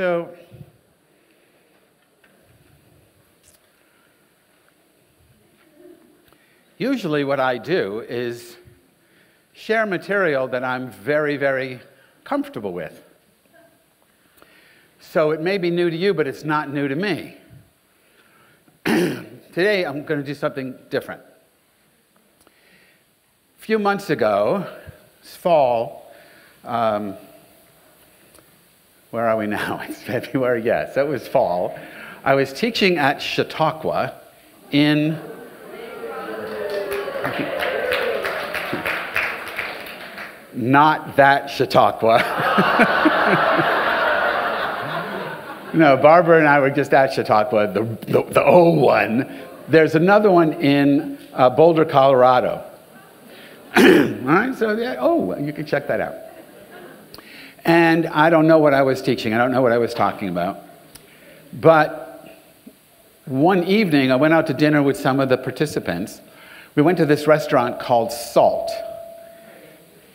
So, usually what I do is share material that I'm very, very comfortable with. So it may be new to you, but it's not new to me. Today, I'm going to do something different. A few months ago, this fall, um, where are we now? It's February, yes, it was fall. I was teaching at Chautauqua in. Not that Chautauqua. no, Barbara and I were just at Chautauqua, the, the, the old one. There's another one in uh, Boulder, Colorado. All right, so yeah, oh, you can check that out. And I don't know what I was teaching, I don't know what I was talking about. But one evening, I went out to dinner with some of the participants. We went to this restaurant called Salt.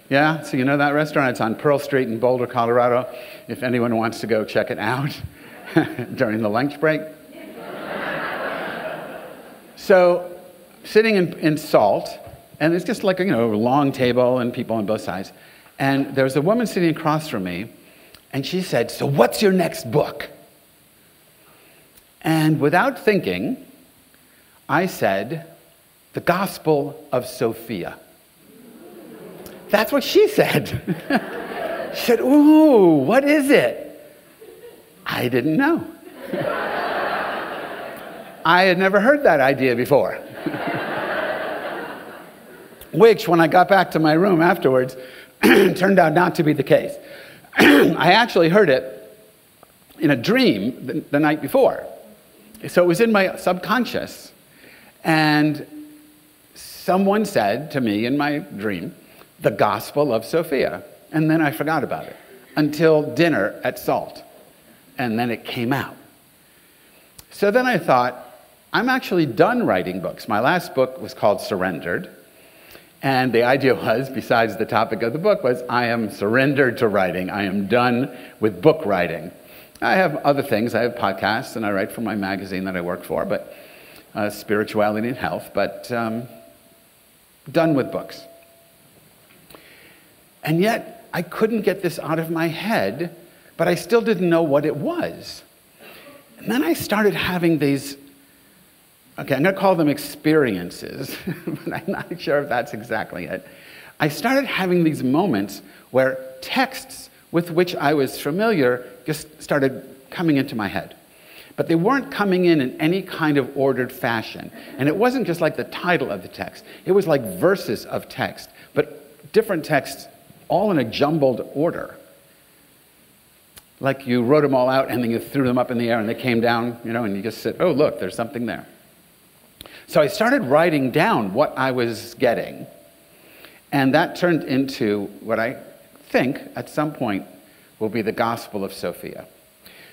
Yeah, so you know that restaurant? It's on Pearl Street in Boulder, Colorado. If anyone wants to go check it out during the lunch break. so, sitting in, in Salt, and it's just like, you know, a long table and people on both sides. And there was a woman sitting across from me, and she said, So, what's your next book? And without thinking, I said, The Gospel of Sophia. That's what she said. she said, Ooh, what is it? I didn't know. I had never heard that idea before. Which, when I got back to my room afterwards, turned out not to be the case. I actually heard it in a dream the, the night before. So it was in my subconscious. And someone said to me in my dream, the Gospel of Sophia. And then I forgot about it until dinner at Salt. And then it came out. So then I thought, I'm actually done writing books. My last book was called Surrendered. And the idea was, besides the topic of the book, was I am surrendered to writing. I am done with book writing. I have other things. I have podcasts, and I write for my magazine that I work for, but uh, spirituality and health. But um, done with books. And yet, I couldn't get this out of my head, but I still didn't know what it was. And then I started having these Okay, I'm going to call them experiences, but I'm not sure if that's exactly it. I started having these moments where texts with which I was familiar just started coming into my head. But they weren't coming in in any kind of ordered fashion. And it wasn't just like the title of the text, it was like verses of text, but different texts all in a jumbled order. Like you wrote them all out and then you threw them up in the air and they came down, you know, and you just said, oh, look, there's something there. So I started writing down what I was getting, and that turned into what I think at some point will be the Gospel of Sophia.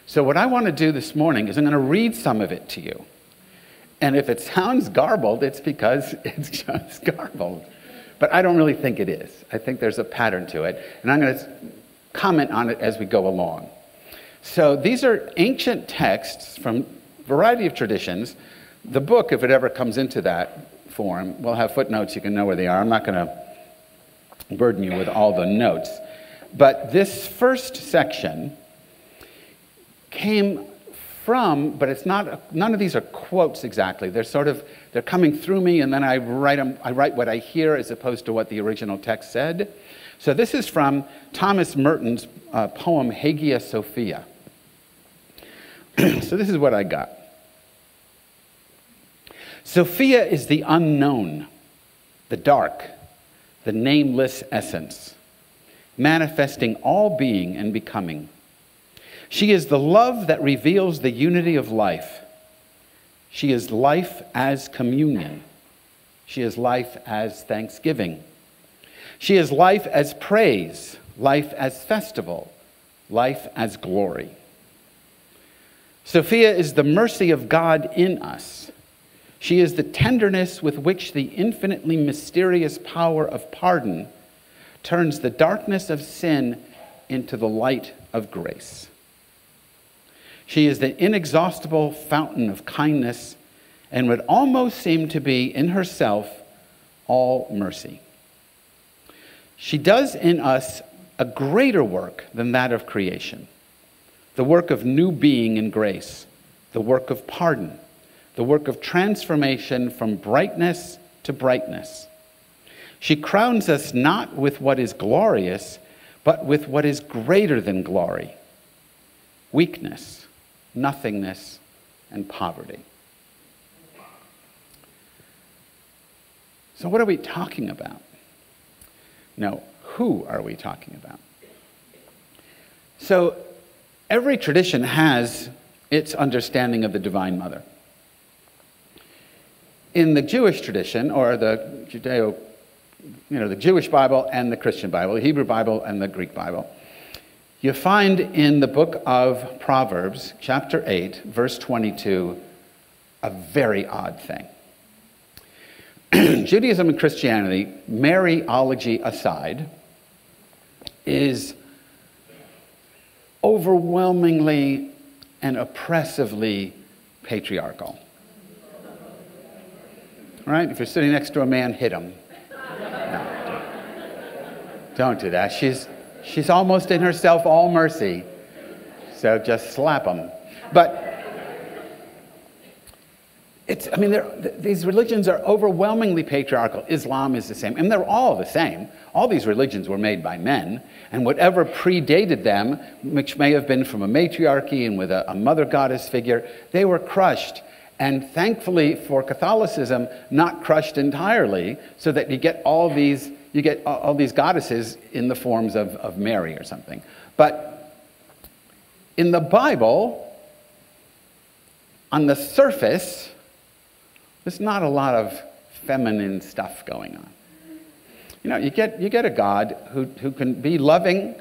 So, what I want to do this morning is I'm going to read some of it to you. And if it sounds garbled, it's because it's just garbled. But I don't really think it is. I think there's a pattern to it. And I'm going to comment on it as we go along. So, these are ancient texts from a variety of traditions the book, if it ever comes into that form, will have footnotes. You can know where they are. I'm not going to burden you with all the notes. But this first section came from, but it's not, none of these are quotes exactly. They're sort of, they're coming through me, and then I write, them, I write what I hear as opposed to what the original text said. So this is from Thomas Merton's uh, poem, Hagia Sophia. so this is what I got. Sophia is the unknown, the dark, the nameless essence, manifesting all being and becoming. She is the love that reveals the unity of life. She is life as communion. She is life as thanksgiving. She is life as praise, life as festival, life as glory. Sophia is the mercy of God in us she is the tenderness with which the infinitely mysterious power of pardon turns the darkness of sin into the light of grace. She is the inexhaustible fountain of kindness and would almost seem to be in herself all mercy. She does in us a greater work than that of creation the work of new being in grace, the work of pardon, the work of transformation from brightness to brightness. She crowns us not with what is glorious, but with what is greater than glory weakness, nothingness, and poverty. So, what are we talking about? No, who are we talking about? So, every tradition has its understanding of the Divine Mother. In the Jewish tradition, or the Judeo, you know, the Jewish Bible and the Christian Bible, the Hebrew Bible and the Greek Bible, you find in the book of Proverbs, chapter 8, verse 22, a very odd thing. Judaism and Christianity, Mariology aside, is overwhelmingly and oppressively patriarchal. Right? If you're sitting next to a man, hit him. No, don't do that. She's, She's almost in herself all mercy. So just slap him. But it's, I mean, these religions are overwhelmingly patriarchal. Islam is the same, and they're all the same. All these religions were made by men, and whatever predated them, which may have been from a matriarchy and with a, a mother goddess figure, they were crushed. And thankfully for Catholicism, not crushed entirely, so that you get all these you get all these goddesses in the forms of, of Mary or something. But in the Bible, on the surface, there's not a lot of feminine stuff going on. You know, you get, you get a God who, who can be loving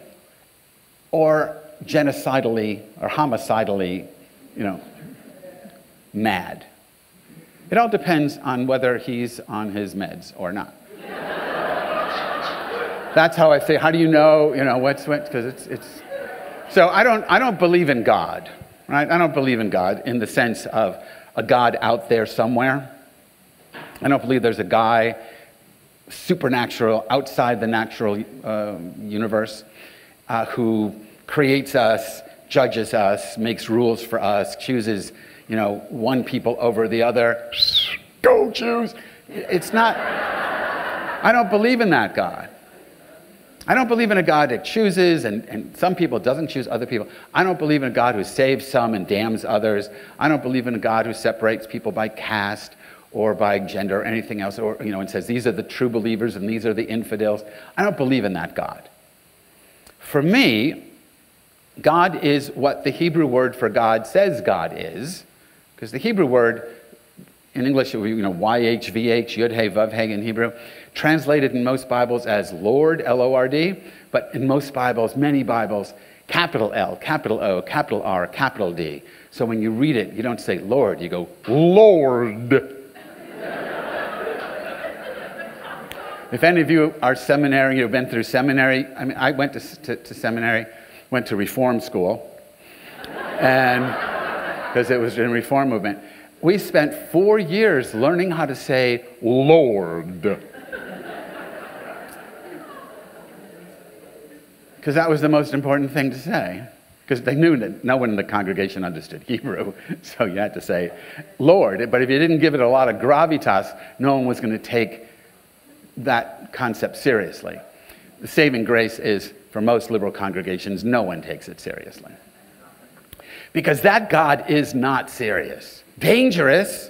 or genocidally or homicidally, you know, mad. It all depends on whether he's on his meds or not. That's how I say, how do you know, you know, what's what? Because it's, it's. So I don't, I don't believe in God, right? I don't believe in God in the sense of a God out there somewhere. I don't believe there's a guy supernatural outside the natural uh, universe uh, who creates us, judges us, makes rules for us, chooses, you know, one people over the other. Go choose. It's not. I don't believe in that God. I don't believe in a God that chooses and, and some people doesn't choose other people. I don't believe in a God who saves some and damns others. I don't believe in a God who separates people by caste or by gender or anything else, or you know, and says these are the true believers and these are the infidels. I don't believe in that God. For me, God is what the Hebrew word for God says God is, because the Hebrew word in English, you know, YHVH, Yud He Vav He in Hebrew, translated in most Bibles as Lord, L O R D, but in most Bibles, many Bibles, capital L, capital O, capital R, capital D. So when you read it, you don't say Lord, you go Lord. if any of you are seminary, you've been through seminary, I mean, I went to, to, to seminary, went to reform school, and because it was in reform movement. We spent four years learning how to say Lord. because that was the most important thing to say. Because they knew that no one in the congregation understood Hebrew, so you had to say Lord. But if you didn't give it a lot of gravitas, no one was going to take that concept seriously. The saving grace is, for most liberal congregations, no one takes it seriously. Because that God is not serious. Dangerous,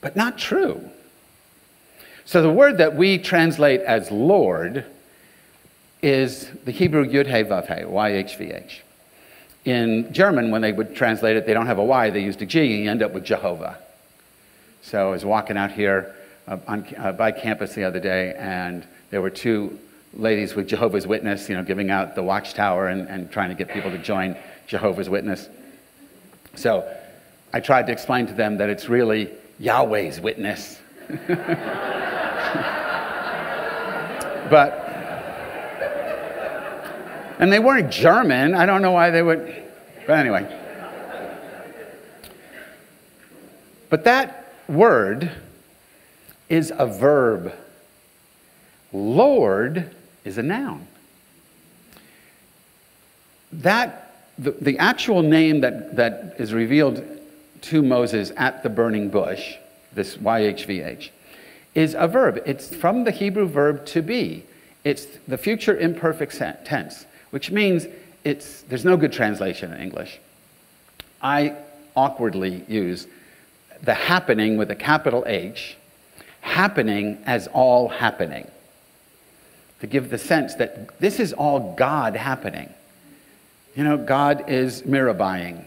but not true. So the word that we translate as Lord is the Hebrew Yud He Vav He, YHVH. In German, when they would translate it, they don't have a Y, they used a G, and you end up with Jehovah. So I was walking out here uh, on, uh, by campus the other day, and there were two ladies with Jehovah's Witness, you know, giving out the watchtower and, and trying to get people to join Jehovah's Witness. So I tried to explain to them that it's really Yahweh's Witness. but and they weren't German. I don't know why they would. But anyway. But that word is a verb. Lord is a noun. That, the, the actual name that, that is revealed to Moses at the burning bush, this YHVH, is a verb. It's from the Hebrew verb to be. It's the future imperfect tense, which means it's, there's no good translation in English. I awkwardly use the happening with a capital H, happening as all happening, to give the sense that this is all God happening. You know, God is mirabaying,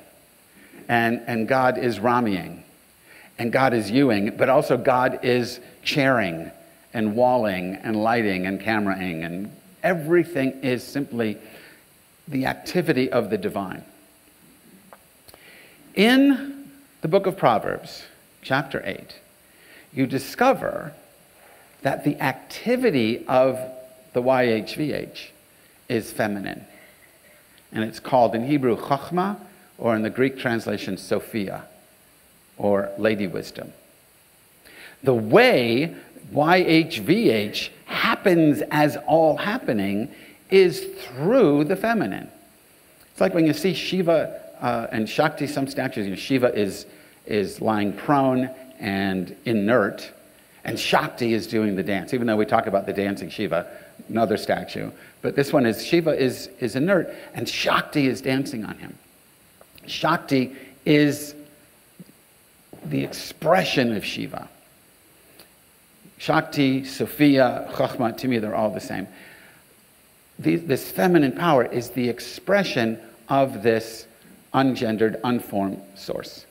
and, and God is ramying, and God is Ewing, but also God is chairing and walling and lighting and cameraing, and everything is simply the activity of the divine. In the book of Proverbs, chapter 8, you discover that the activity of the YHVH is feminine. And it's called in Hebrew Chachma, or in the Greek translation Sophia, or Lady Wisdom. The way YHVH happens as all happening is through the feminine. It's like when you see Shiva uh, and Shakti, some statues, you know, Shiva is, is lying prone and inert, and Shakti is doing the dance, even though we talk about the dancing Shiva, another statue. But this one is Shiva is, is inert, and Shakti is dancing on him. Shakti is the expression of Shiva. Shakti, Sophia, Chachma, to me, they're all the same. this feminine power is the expression of this ungendered, unformed source.